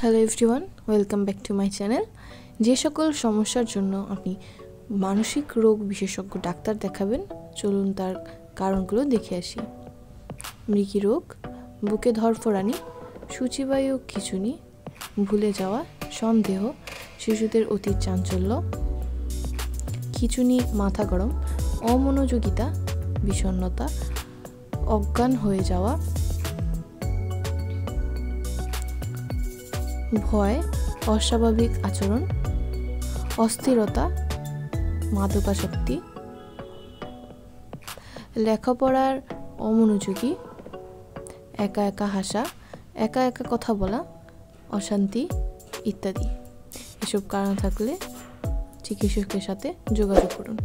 Hello everyone welcome back to my channel যে সকল সমস্যার জন্য আপনি মানসিক রোগ বিশেষজ্ঞ ডাক্তার দেখাবেন, চলুন তার কারণগুলো দেখে আসি। মৃগী রোগ, বুকে ধরফরানি, সূচিবায়ু খিচুনি, ভুলে যাওয়া, সন্দেহ, শিশুদের অতীত চাঞ্চল্য, খিচুনি, মাথা গরম, অমনোযোগিতা বিষণ্নতা অজ্ঞান হয়ে যাওয়া ভয়, অস্বাভাবিক আচরণ, অস্থিরতা, মাদকাসক্তি, লেখাপড়ার অমনোযোগী, একা একা হাসা, একা একা কথা বলা, অশান্তি ইত্যাদি। এসব কারণ থাকলে চিকিৎসকের সাথে যোগাযোগ করুন।